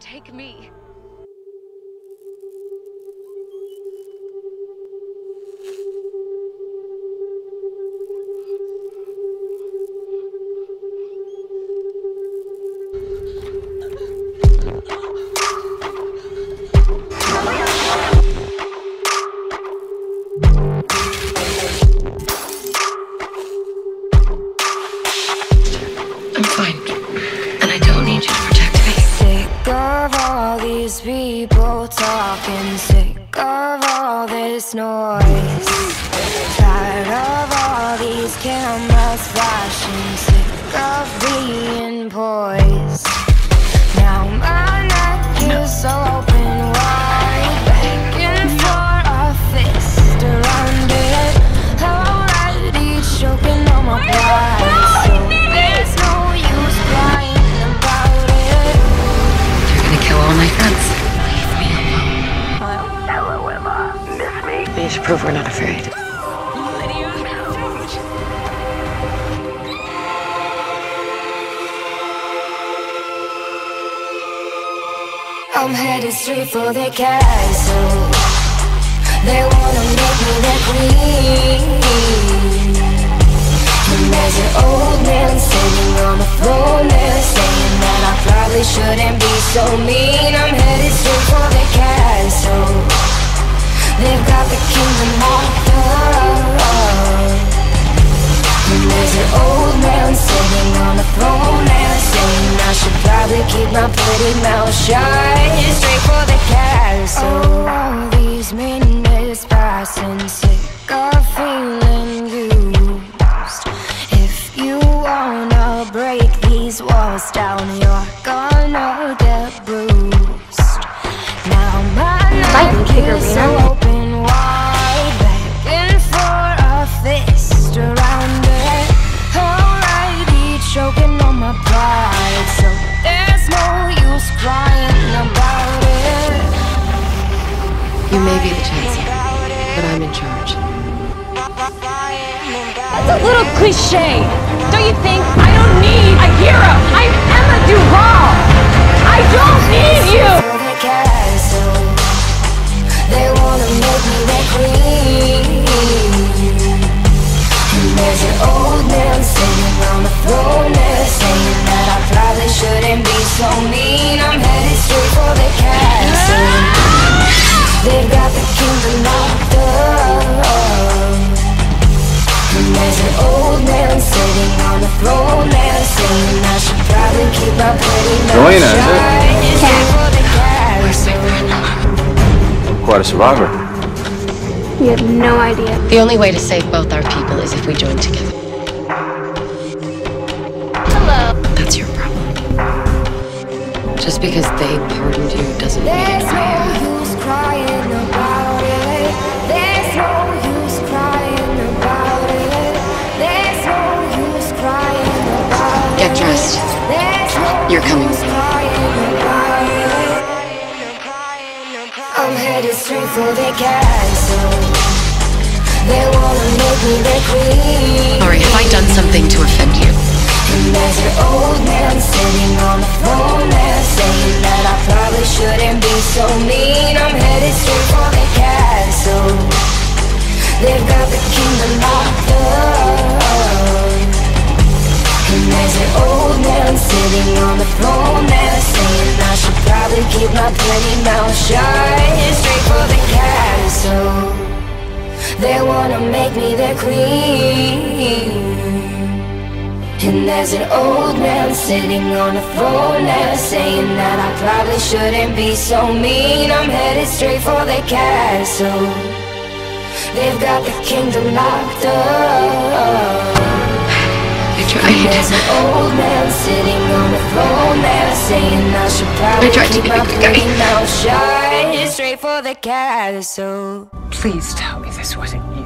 take me. I'm fine. And I don't need you these people talking, sick of all this noise. Tired of all these cameras flashing, sick of being Should prove we're not afraid. I'm headed straight for the castle. They wanna make me their queen. And there's an old man sitting on the throne there saying that I probably shouldn't be so mean. Pretty mouth Straight for the castle. Oh, all these minutes passing Sick of feeling used If you wanna break these walls down You're gonna get bruised. Now my is so open wide Begging for a fist around it Already choking on my pride may be the chancellor, but I'm in charge. That's a little cliche. Don't you think? I don't need a hero. I'm Joanna, is it? shut. Straight for the castle. Quite a survivor. You have no idea. The only way to save both our people is if we join together. Hello. That's your problem. Just because they pardoned you doesn't mean There's I have. no use crying about it. There's no use crying about it. There's no use crying about it. Get dressed. You're coming. use crying about it. I'm headed straight for the castle. They wanna make me their queen. Laurie, have I done something to offend you? And there's an old man sitting on the throne there saying that I probably shouldn't be so mean. I'm headed straight for the castle. They've got the kingdom locked up. And there's an old man sitting on the throne there saying I should probably keep my pretty mouth shut. Straight for the castle. They wanna make me their queen. And there's an old man sitting on a throne there saying that I probably shouldn't be so mean. I'm headed straight for the castle. They've got the kingdom locked up. I tried. there's an old man sitting on the throne there saying I should probably I tried to keep be my a good guy. pretty mouth. Straight for the castle. Please tell me this wasn't you.